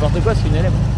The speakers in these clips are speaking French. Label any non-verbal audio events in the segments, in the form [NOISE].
n'importe quoi, c'est une élève.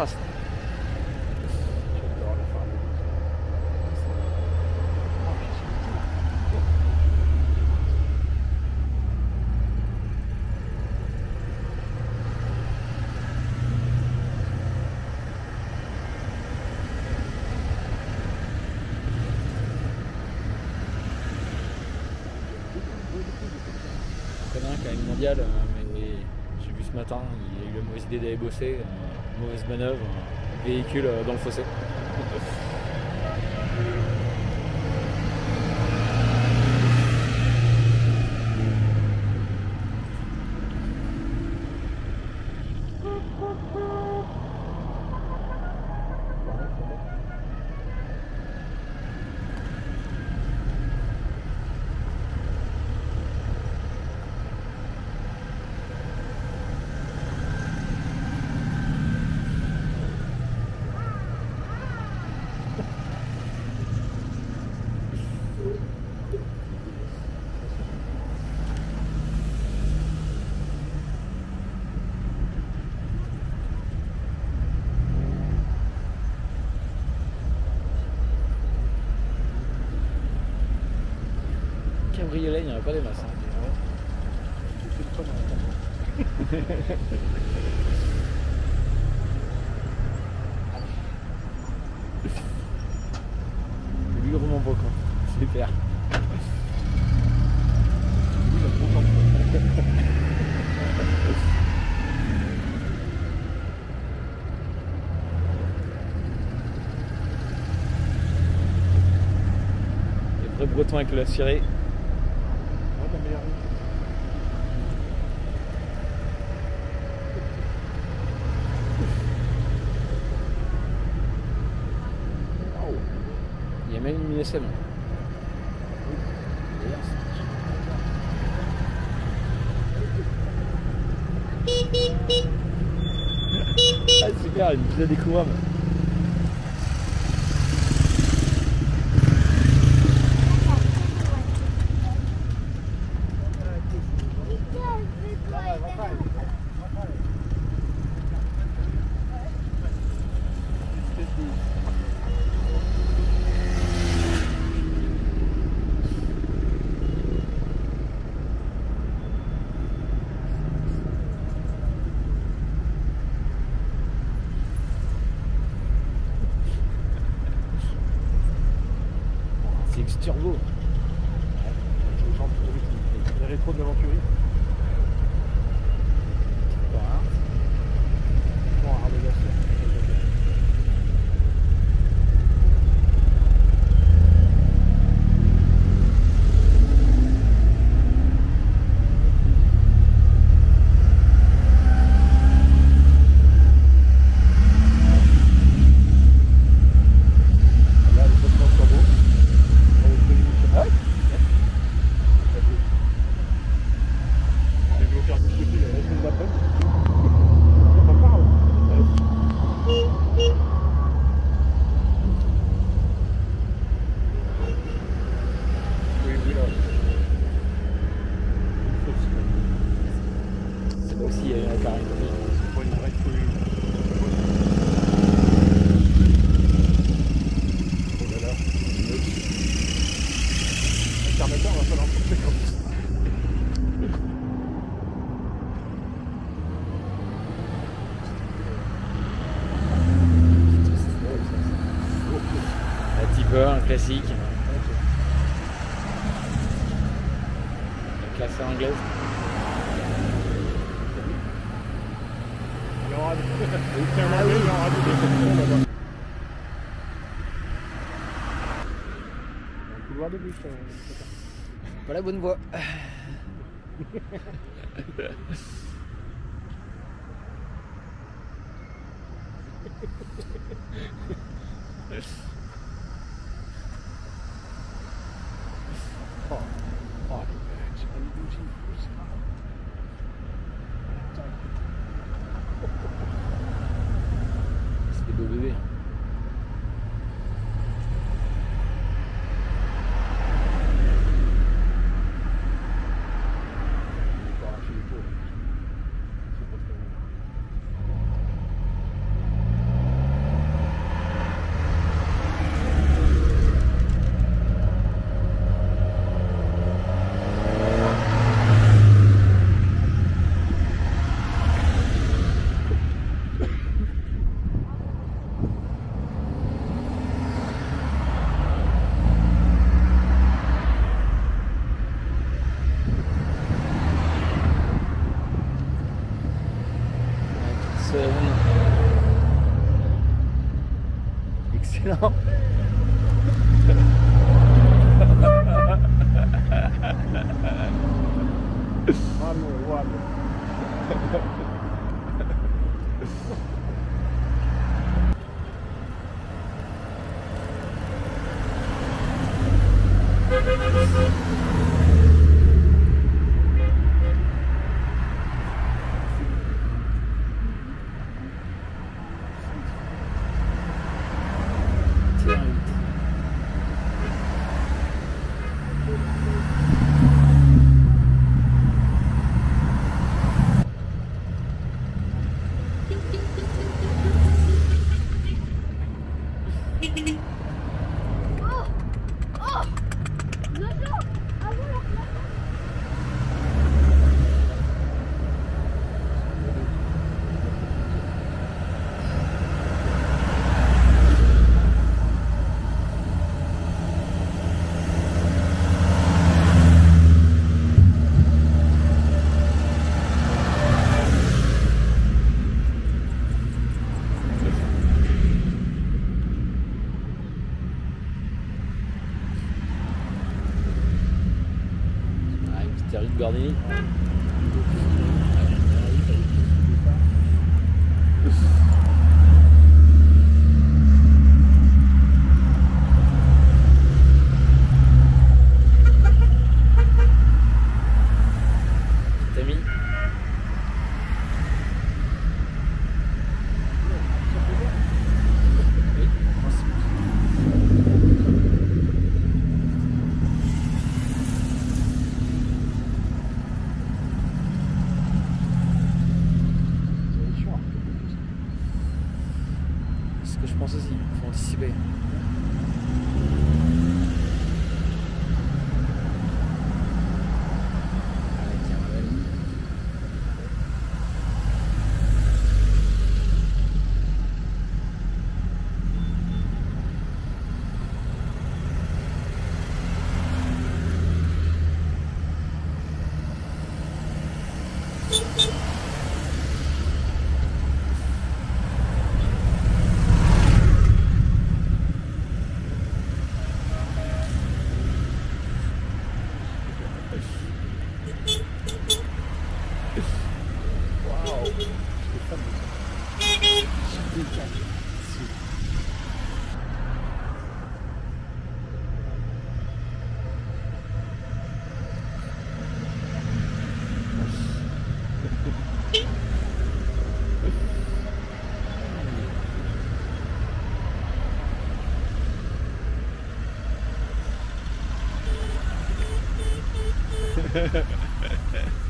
Contrastes. Je connais un qui a une mondiale, euh, mais j'ai vu ce matin, il a eu la mauvaise idée d'aller bosser, euh, mauvaise manœuvre, véhicule euh, dans le fossé. Il n'y en a pas des masses. hein. Mon. Super. Les vrais bretons avec le ciré. Ah super, une pizza découvrable. turbo. Les rétros de l'aventure. Un classique. La classe anglaise. Il y aura des couloir de bûche. Pas la bonne voie. [LAUGHS] C'est des beaux bébés. you know? Terrible Gordini.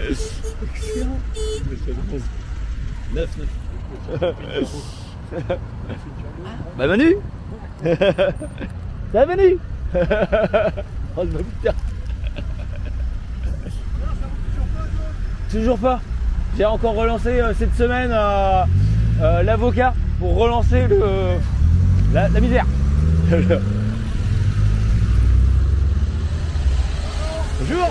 Excellent. Mais c'est le 11. 9, 9. Bah Manu Ça Manu [LAUGHS] Oh le putain Toujours pas J'ai encore relancé euh, cette semaine euh, euh, l'avocat pour relancer le, la, la misère. [LAUGHS] Bonjour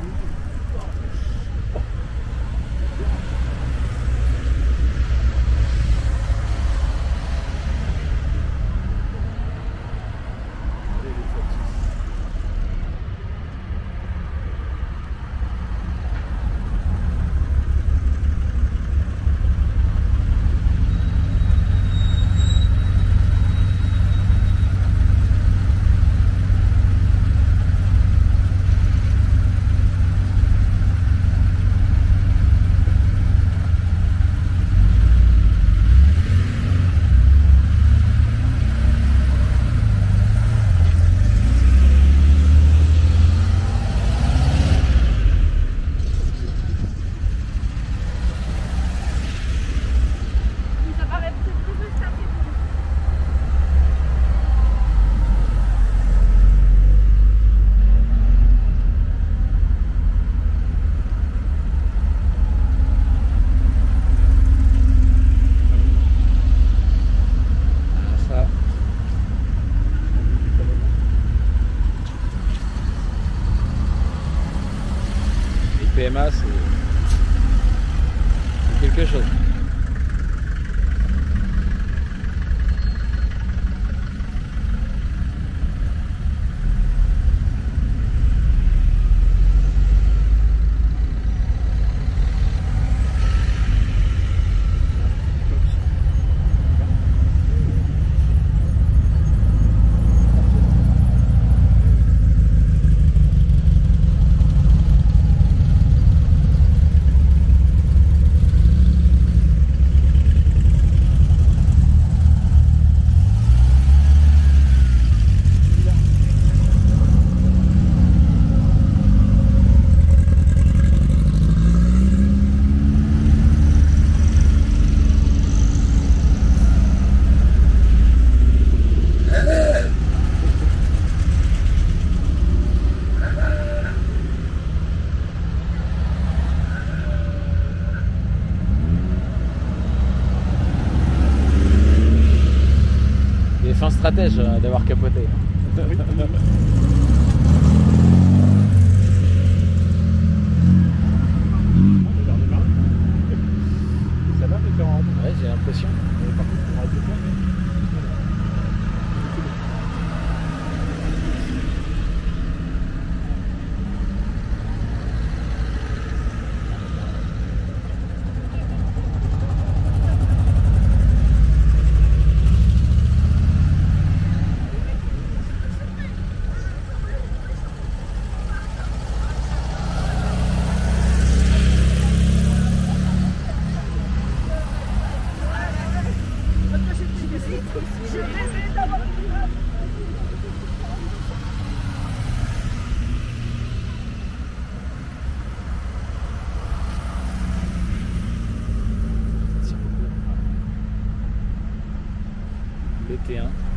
Les stratège euh, d'avoir capoté. T'es en Ouais, j'ai l'impression. Mais Par contre, on aura deux points. Je rêvais d'avoir une image. Le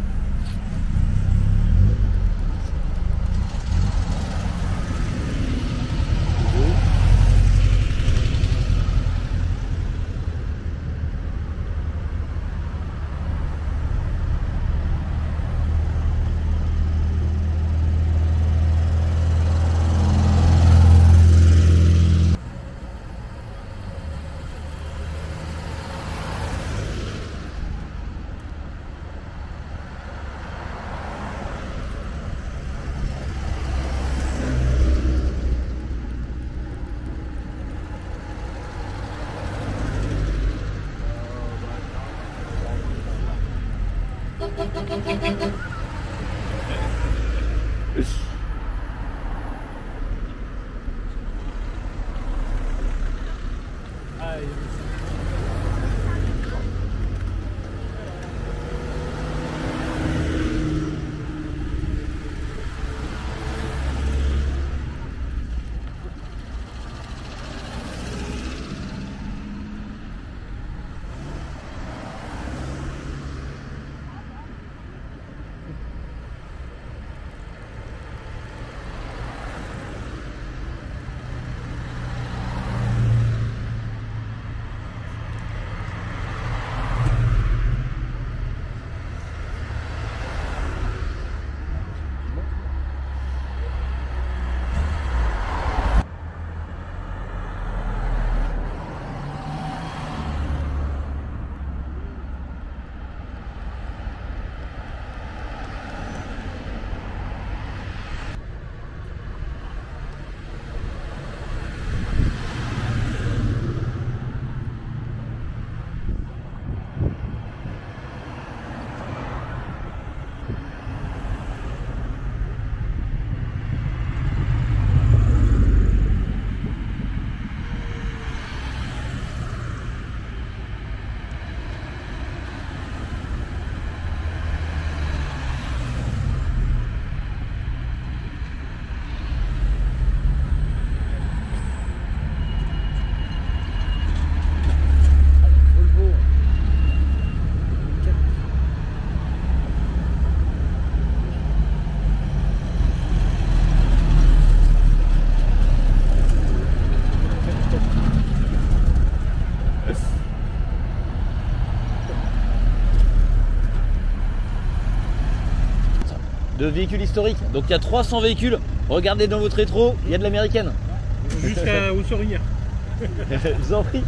thank de véhicules historiques. Donc il y a 300 véhicules. Regardez dans votre rétro, il y a de l'américaine. Jusqu'à au sourire. Je [LAUGHS] vous en prie.